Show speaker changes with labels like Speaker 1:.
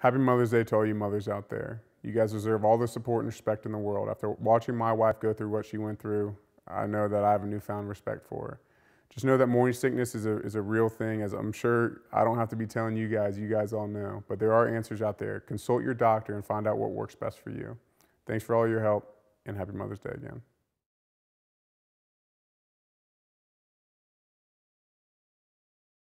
Speaker 1: Happy Mother's Day to all you mothers out there. You guys deserve all the support and respect in the world. After watching my wife go through what she went through, I know that I have a newfound respect for her. Just know that morning sickness is a, is a real thing, as I'm sure I don't have to be telling you guys, you guys all know. But there are answers out there. Consult your doctor and find out what works best for you. Thanks for all your help, and happy Mother's Day again.